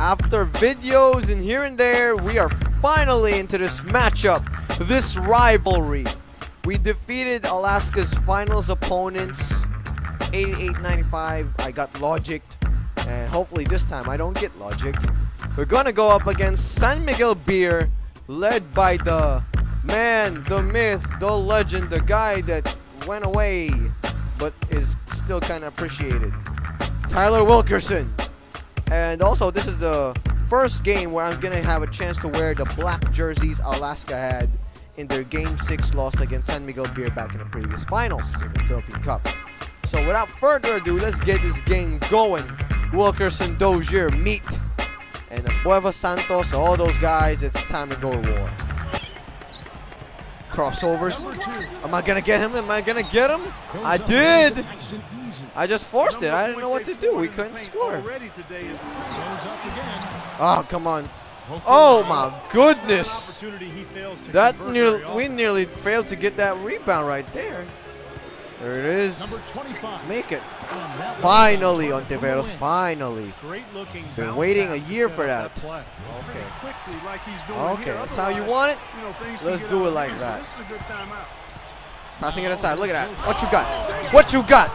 After videos and here and there, we are finally into this matchup, this rivalry. We defeated Alaska's finals opponents 88-95. I got logicked, and hopefully this time I don't get logicked. We're gonna go up against San Miguel Beer, led by the man, the myth, the legend, the guy that went away, but is still kind of appreciated. Tyler Wilkerson. And also, this is the first game where I'm going to have a chance to wear the black jerseys Alaska had in their Game 6 loss against San Miguel Beer back in the previous finals in the Philippine Cup. So without further ado, let's get this game going. Wilkerson, Dozier, meet. And Bueva Santos, all those guys, it's time to go to war. Crossovers. Am I gonna get him? Am I gonna get him? I did! I just forced it. I didn't know what to do. We couldn't score. Oh, come on. Oh my goodness! That nearly, we nearly failed to get that rebound right there. There it is. Make it. Finally, Ontiveros, finally. Been waiting a year for that. Okay. Okay, that's how you want it? Let's do it like that. Passing it inside. Look at that. What you got? What you got?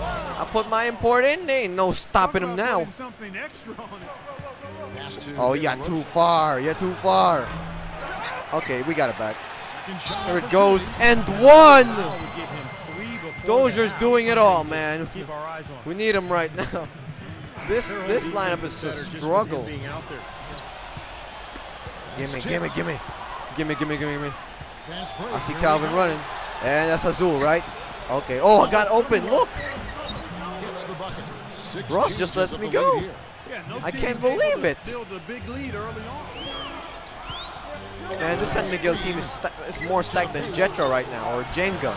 I put my import in. There ain't no stopping him now. Oh, yeah, too far. Yeah, too far. Okay, we got it back. There it goes. And one! Dozier's doing it all, man. We need him right now. This this lineup is a struggle. Gimme, gimme, gimme. Gimme, gimme, gimme, gimme. I see Calvin running. And that's Jazul, right? Okay. Oh, I got open. Look. Ross just lets me go. I can't believe it. Man, this San Miguel team is, is more stacked than Jetro right now, or Jenga.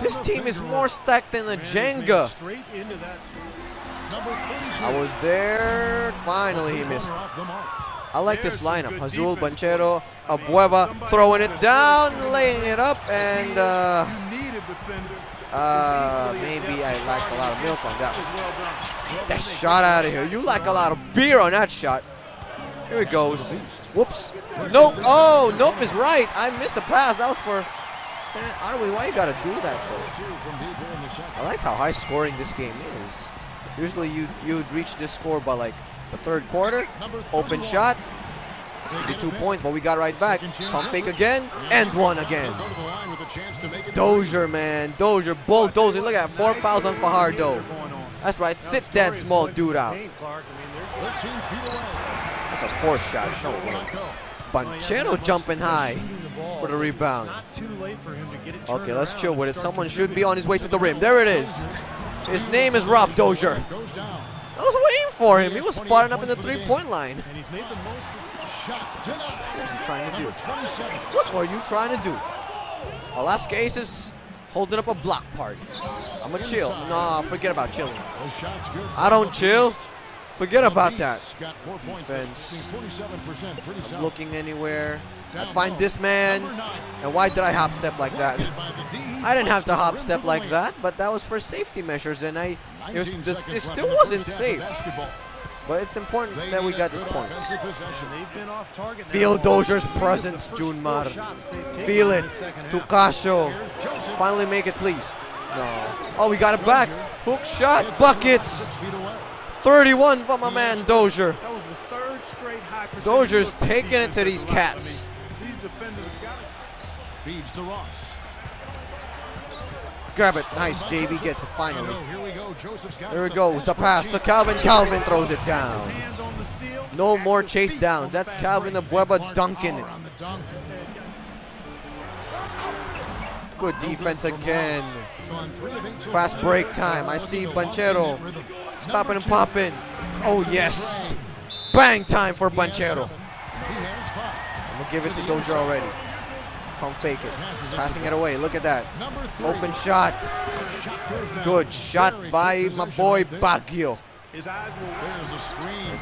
This team is more stacked than a Jenga. I was there. Finally, he missed. I like this lineup. Jazul, Banchero, Abueva throwing it down, laying it up, and uh, uh, maybe I lacked a lot of milk on that one. Get that shot out of here. You like a lot of beer on that shot. Here it goes. Whoops. Nope. Oh, nope is right. I missed the pass. That was for... Man, Arwind, why you got to do that, though? I like how high scoring this game is. Usually you you would reach this score by like the third quarter. Open shot. Should be two points, but we got right back. Pump fake again, and one again. Dozier, man. Dozier bulldozing. Look at. Four fouls on Fajardo. That's right. Sit that small dude out. That's a force shot. Banchero jumping high for the rebound. Okay, let's chill with it. Someone should be on his way to the rim. There it is. His name is Rob Dozier. I was waiting for him. He was spotting up in the three-point line. What's he trying to do? What are you trying to do? Alaska is holding up a block party. I'm gonna chill. Nah, forget about chilling. I don't chill. Forget about that. Defense. I'm looking anywhere. I find this man. And why did I hop step like that? I didn't have to hop step like that, but that was for safety measures, and I it, was, this, it still wasn't safe. But it's important that we got the points. Feel Dozier's presence, Junmar. Feel it. Tucasio. Finally make it, please. No. Oh, we got it back. Hook shot. Buckets. 31 from my man Dozier. Dozier's taking it to these cats. Feeds to Ross. Grab it. Nice. JV gets it finally. Oh, here we go. There it goes. The pass to Calvin. Calvin throws it down. No more chase downs. That's Calvin Abueva dunking it. Good defense again. Fast break time. I see Banchero stopping and popping. Oh, yes. Bang time for Banchero. I'm going to give it to Dozier already. Pump fake it. Passing it away. Look at that. Open shot. Good shot by my boy Baguio. There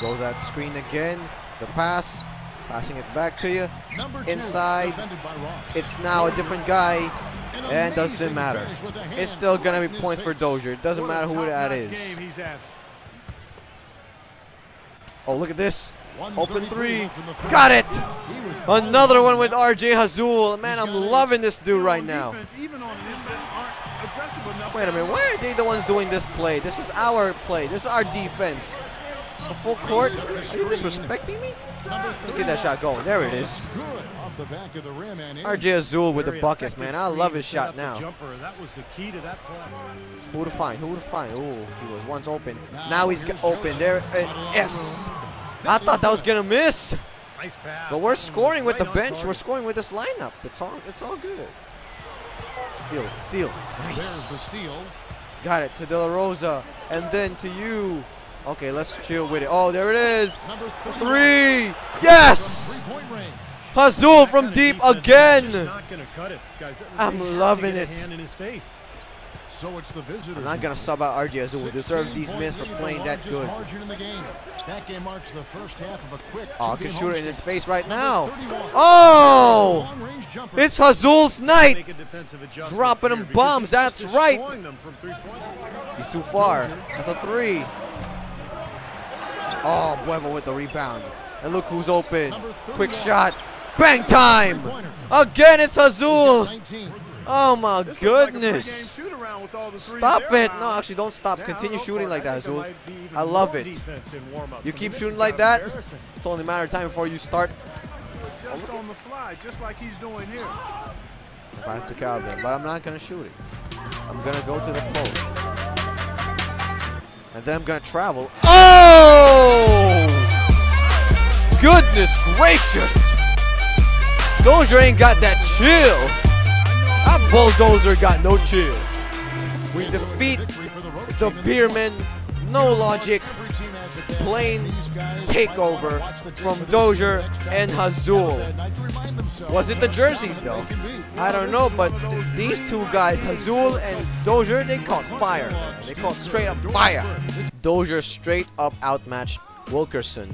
goes that screen again. The pass. Passing it back to you. Inside. It's now a different guy. And doesn't matter. It's still going to be points for Dozier. It doesn't matter who that is. Oh, look at this. Open three. Got it. Another one with RJ Jazul. Man, I'm loving this dude right now. Wait a minute. Why are they the ones doing this play? This is our play. This is our defense. A full court? Are you disrespecting me? Let's get that shot going. There it is. RJ Jazul with the buckets, man. I love his shot now. Who would have find? Who would have find? Oh, he was once open. Now he's open. There. Uh, yes. I thought that was gonna miss. But we're scoring with the bench. We're scoring with this lineup. It's all. It's all good. Steal. Steal. Nice. Got it to De La Rosa, and then to you. Okay, let's chill with it. Oh, there it is. Three. Yes. Jazul from deep again. I'm loving it. So it's the visitors. I'm not gonna sub out RJ Jazul, who deserves these minutes for playing that good. That game marks the first half of a quick oh, I can shoot it in his face right now. Oh! It's Jazul's night! Dropping him bombs, that's right! He's too far. That's a three. Oh, Abueva with the rebound. And look who's open. Quick shot. Bang time! Again, it's Jazul! Oh my goodness! Stop it! No, actually, don't stop. Continue shooting like that, Jazul. I love it. You keep shooting like that, it's only a matter of time before you start. Just on the fly, just like he's doing here. Pass to Calvin, but I'm not gonna shoot it. I'm gonna go to the post. And then I'm gonna travel. Oh! Goodness gracious! Dozier ain't got that chill. That bulldozer got no chill. We defeat the Beerman. No logic. Plain takeover from Dozier and Jazul. Was it the jerseys though? I don't know, but th these two guys, Jazul and Dozier, they caught fire. They caught straight up fire. Dozier straight up outmatched Wilkerson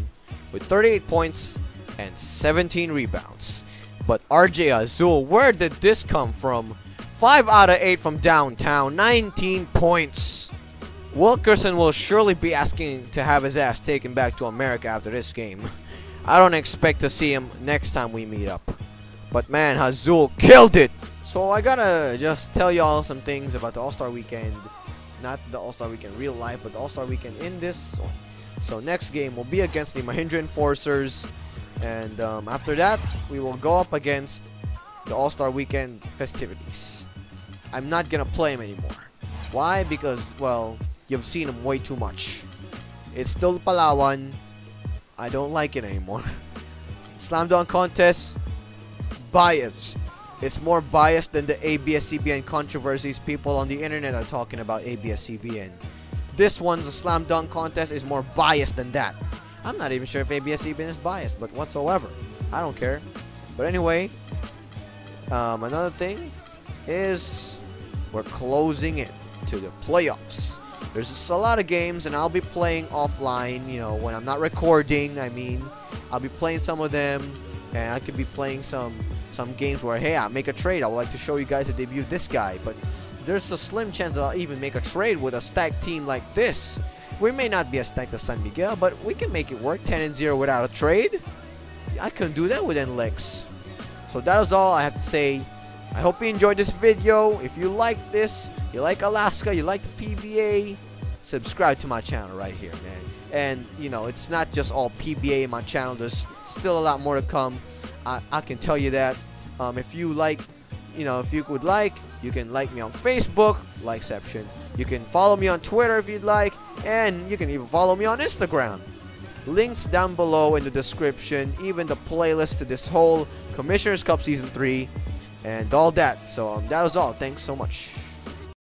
with 38 points and 17 rebounds. But RJ Jazul, where did this come from? 5 out of 8 from downtown, 19 points. Wilkerson will surely be asking to have his ass taken back to America after this game. I don't expect to see him next time we meet up. But man, Jazul killed it! So I gotta just tell y'all some things about the All-Star Weekend. Not the All-Star Weekend real life, but the All-Star Weekend in this. So next game will be against the Mahindra Enforcers. And um, after that, we will go up against the All-Star Weekend festivities. I'm not to play him anymore. Why? Because, well, you've seen him way too much. It's still Palawan. I don't like it anymore. Slam Dunk Contest, biased. It's more biased than the ABS-CBN controversies people on the internet are talking about ABS-CBN. This one's a Slam Dunk Contest is more biased than that. I'm not even sure if ABS-CBN is biased, but whatsoever. I don't care. But anyway, um, another thing is we're closing it to the playoffs. There's a lot of games, and I'll be playing offline, you know, when I'm not recording, I mean. I'll be playing some of them, and I could be playing some some games where, hey, I make a trade. I would like to show you guys to debut this guy, but there's a slim chance that I'll even make a trade with a stacked team like this. We may not be as stacked as San Miguel, but we can make it work 10 and 0 without a trade. I couldn't do that with NLEX. So that is all I have to say. I hope you enjoyed this video. If you like this, you like Alaska, you like the PBA, subscribe to my channel right here, man. And, you know, it's not just all PBA in my channel. There's still a lot more to come. I, I can tell you that. Um, if you like, you know, if you would like, you can like me on Facebook, likeception. You can follow me on Twitter if you'd like, and you can even follow me on Instagram. Links down below in the description, even the playlist to this whole Commissioner's Cup Season 3, and all that. So um, that was all. Thanks so much.